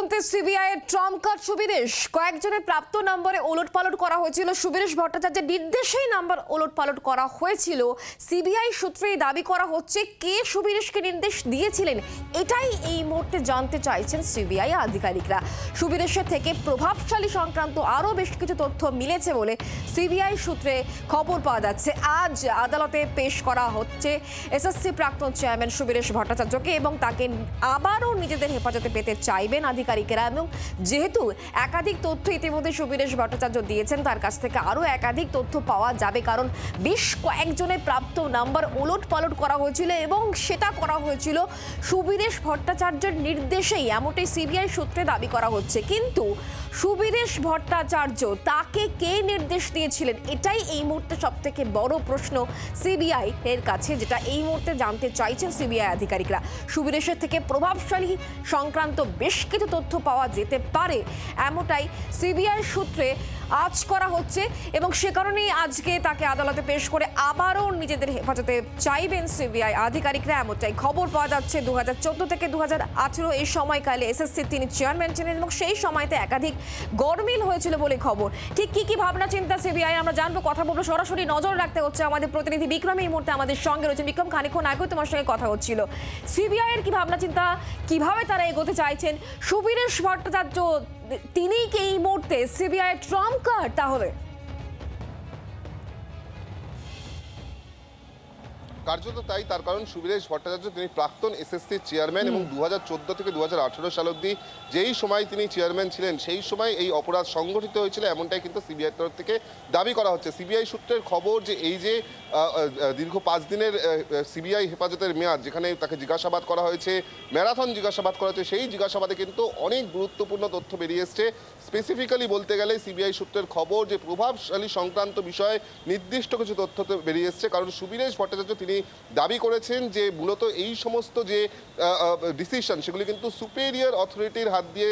তদন্তে সিবিআই এর Trump card সুবিদেশ কয়েকজনের প্রাপ্ত নম্বরে ওলট পালট করা হয়েছিল। সুবিরেশ ভট্টাচার্যের নির্দেশেই নাম্বার ওলট পালট করা হয়েছিল। সিবিআই সূত্রেই দাবি করা হচ্ছে, কে সুবিরেশকে নির্দেশ দিয়েছিলেন এটাই এই মুহূর্তে জানতে চাইছেন সিবিআই আধিকারিকরা। সুবিদেশের থেকে প্রভাবশালী সংক্রান্ত আরও বেশ কিছু তথ্য মিলেছে বলে সিবিআই সূত্রে খবর পাওয়া যাচ্ছে। আজ আদালতে পেশ করা হচ্ছে এসএসসি প্রাক্তন চেয়ারম্যান সুবিরেশ ভট্টাচার্যকে এবং তাকে আবারও নিজেদের হেফাজতে পেতে চাইবেন আধিকারিকেরা এবং যেহেতু একাধিক তথ্য ইতিমধ্যে সুবিরেশ ভট্টাচার্য দিয়েছেন, তার কাছ থেকে আরও একাধিক তথ্য পাওয়া যাবে কারণ বেশ কয়েকজনের প্রাপ্ত নাম্বার ওলট পালট করা হয়েছিল এবং সেটা করা হয়েছিল সুবিরেশ ভট্টাচার্যের নির্দেশেই এমনটাই সিবিআই সূত্রে দাবি করা হচ্ছে। কিন্তু সুবিদেশ ভট্টাচার্য তাকে কে নির্দেশ দিয়েছিলেন? এটাই এই মুহূর্তে সব থেকে বড় প্রশ্ন সিবিআই এর কাছে, যেটা এই মুহূর্তে জানতে চাইছেন সিবিআই আধিকারিকরা। সুবিদেশের থেকে প্রভাবশালী সংক্রান্ত বেশ কিছু তথ্য পাওয়া যেতে পারে, এমনটাই সিবিআই সূত্রে আজ করা হচ্ছে এবং সে কারণেই আজকে তাকে আদালতে পেশ করে আবারও নিজেদের হেফাজতে চাইবেন সিবিআই আধিকারিকরা এমনটাই। খবর পাওয়া যাচ্ছে দু হাজার চোদ্দ থেকে দু হাজার আঠেরো এই সময়কালে এসএসসি তিনি চেয়ারম্যান ছিলেন এবং সেই সময়তে একাধিক গরমিল হয়েছিল বলে খবর। ঠিক কী কী ভাবনা, চিন্তা সিবিআই, আমরা জানব, কথা বলব, সরাসরি নজর রাখতে হচ্ছে আমাদের প্রতিনিধি বিক্রম এই মুহূর্তে আমাদের সঙ্গে রয়েছে বিক্রম খানিক্ষণ আগেও তোমার সঙ্গে কথা হচ্ছিল। সিবিআই এর কি ভাবনা, চিন্তা, কীভাবে তারা এগোতে চাইছেন? সুবীরেশ ভট্টাচার্য তিনিই কি এই মুহূর্তে সিবিআই ট্রাম্প কার্ড তাহলে কার্যত তাই তার কারণ সুবিরেশ ভট্টাচার্য তিনি প্রাক্তন এসএসসি চেয়ারম্যান এবং দু হাজার চোদ্দ থেকে দু হাজার আঠেরো সাল অবধি যেই সময় তিনি চেয়ারম্যান ছিলেন সেই সময় এই অপরাধ সংগঠিত হয়েছিল এমনটাই কিন্তু সিবিআই তরফ থেকে দাবি করা হচ্ছে। সিবিআই সূত্রের খবর যে এই যে দীর্ঘ পাঁচ দিনের সিবিআই হেফাজতের মেয়াদ যেখানে তাকে জিজ্ঞাসাবাদ করা হয়েছে ম্যারাথন জিজ্ঞাসাবাদ করা হয়েছে সেই জিজ্ঞাসাবাদে কিন্তু অনেক গুরুত্বপূর্ণ তথ্য বেরিয়ে এসছে। স্পেসিফিক্যালি বলতে গেলে সিবিআই সূত্রের খবর যে প্রভাবশালী সংক্রান্ত বিষয়ে নির্দিষ্ট কিছু তথ্য বেরিয়ে এসছে কারণ সুবীরেশ ভট্টাচার্য তিনি দাবি করেছেন যে মূলত এই সমস্ত যে ডিসিশন সেগুলি কিন্তু সুপেরিয়র অথরিটির হাত দিয়ে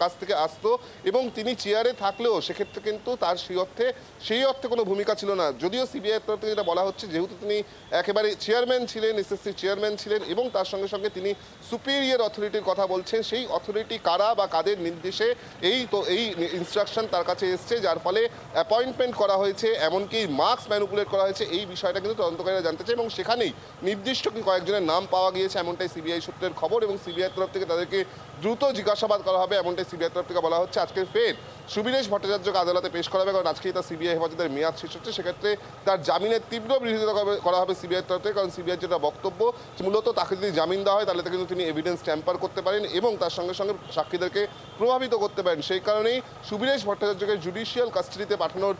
কাছ থেকে আসতো এবং তিনি চেয়ারে থাকলেও সেক্ষেত্রে কিন্তু তার সেই অর্থে সেই অর্থে কোনো ভূমিকা ছিল না। যদিও সিবিআই তরফ থেকে যেটা বলা হচ্ছে, যেহেতু তিনি একেবারে চেয়ারম্যান ছিলেন এসএসসি চেয়ারম্যান ছিলেন এবং তার সঙ্গে সঙ্গে তিনি সুপেরিয়র অথরিটির কথা বলছেন, সেই অথরিটি কারা বা কাদের নির্দেশে এই তো, এই ইনস্ট্রাকশন তার কাছে এসছে, যার ফলে অ্যাপয়েন্টমেন্ট করা হয়েছে, এমনকি মার্কস ম্যানুপুলেট করা হয়েছে, এই বিষয়টা কিন্তু তদন্তকারীরা জানতে চায় এবং সেখানেই নির্দিষ্ট কয়েকজনের নাম পাওয়া গিয়েছে, এমনটাই সিবিআই সূত্রের খবর এবং সিবিআই তরফ থেকে তাদেরকে দ্রুত জিজ্ঞাসাবাদ করা হবে, এমনটাই সিবিআই তরফ থেকে বলা হচ্ছে। আজকের ফের সুবিরেশ ভট্টাচার্যকে আদালতে পেশ করা হবে, কারণ আজকেই তার সিবিআই হেফাজতের মেয়াদ শেষ হচ্ছে। সেক্ষেত্রে তার জামিনের তীব্র বিরোধিতা করা হবে সিবিআই তরফ, কারণ সিবিআই যেটা বক্তব্য মূলত তাকে যদি জামিন দেওয়া হয়, তাহলে কিন্তু তিনি এভিডেন্স ট্যাম্পার করতে পারেন এবং তার সঙ্গে সঙ্গে সাক্ষীদেরকে প্রভাবিত করতে পারেন। সেই কারণেই সুবীরেশ ভট্টাচার্যকে জুডিশিয়াল কাস্টাডিতে পাঠানোর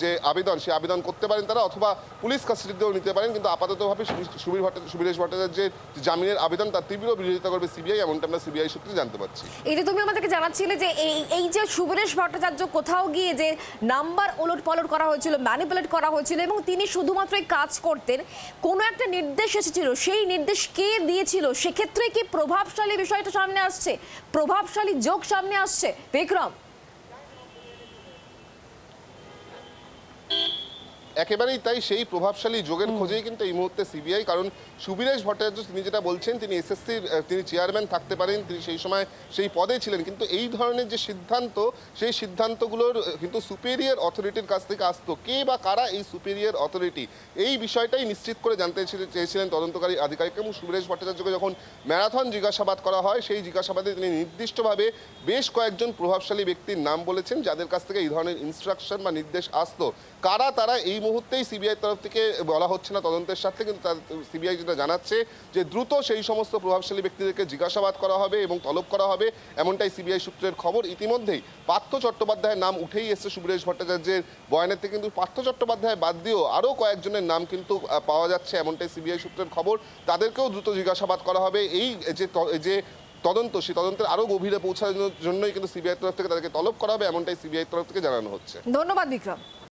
যে আবেদন সেই আবেদন করতে পারেন তারা, অথবা পুলিশ কাস্টাডিতেও নিতে পারেন। কিন্তু আপাততভাবে সুবি- সুবীর ভট্টাচার্য সুবীরেশ ভট্টাচার্যের জামিনের আবেদন, তার তীব্র বিরোধিতা করবে সিবিআই এমনটা আমরা সিবিআই সূত্রে জানতে পারছি। এই যে তুমি আমাদেরকে জানাচ্ছিলে যে এই এই যে সুবীরেশ ভট্টাচার্য কোথাও গিয়ে যে নাম্বার ওলট পলট করা হয়েছিল ম্যানিপুলেট করা হয়েছিল এবং তিনি শুধুমাত্রই কাজ করতেন, কোনো একটা নির্দেশ এসেছিল, সেই নির্দেশ কে দিয়েছিল? সেক্ষেত্রে কি প্রভাবশালী বিষয়টা সামনে আসছে? প্রভাবশালী যোগ সামনে আসছে? বিক্রম। একেবারেই তাই সেই প্রভাবশালী যোগের খোঁজেই কিন্তু এই মুহূর্তে সিবিআই কারণ সুবীরেশ ভট্টাচার্য তিনি যেটা বলছেন তিনি এসএসসির তিনি চেয়ারম্যান থাকতে পারেন তিনি সেই সময় সেই পদে ছিলেন। কিন্তু এই ধরনের যে সিদ্ধান্ত সেই সিদ্ধান্তগুলোর কিন্তু সুপেরিয়র অথরিটির কাছ থেকে আসতো। কে বা কারা এই সুপেরিয়র অথরিটি এই বিষয়টাই নিশ্চিত করে জানতে চেয়েছিলেন তদন্তকারী আধিকারিক। এবং সুবীরেশ ভট্টাচার্যকে যখন ম্যারাথন জিজ্ঞাসাবাদ করা হয় সেই জিজ্ঞাসাবাদে তিনি নির্দিষ্টভাবে বেশ কয়েকজন প্রভাবশালী ব্যক্তির নাম বলেছেন যাদের কাছ থেকে এই ধরনের ইনস্ট্রাকশন বা নির্দেশ আসতো। কারা তারা এই মুহূর্তেই সিবিআই তরফ থেকে বলা হচ্ছে না তদন্তের সাথে কিন্তু সিবিআই যেটা জানাচ্ছে যে দ্রুত সেই সমস্ত প্রভাবশালী ব্যক্তিদেরকে জিজ্ঞাসাবাদ করা হবে এবং তলব করা হবে, এমনটাই সিবিআই সূত্রের খবর। ইতিমধ্যেই পার্থ চট্টোপাধ্যায়ের নাম উঠেই এসছে সুবীরেশ ভট্টাচার্যের বয়ানের থেকে কিন্তু পার্থ চট্টোপাধ্যায় বাদ দিয়েও আরও কয়েকজনের নাম কিন্তু পাওয়া যাচ্ছে, এমনটাই সিবিআই সূত্রের খবর। তাদেরকেও দ্রুত জিজ্ঞাসাবাদ করা হবে। এই যে যে তদন্ত, সেই তদন্তের আরও গভীরে পৌঁছানোর জন্যই কিন্তু সিবিআই তরফ থেকে তাদেরকে তলব করা হবে, এমনটাই সিবিআই তরফ থেকে জানানো হচ্ছে। ধন্যবাদ, বিক্রম।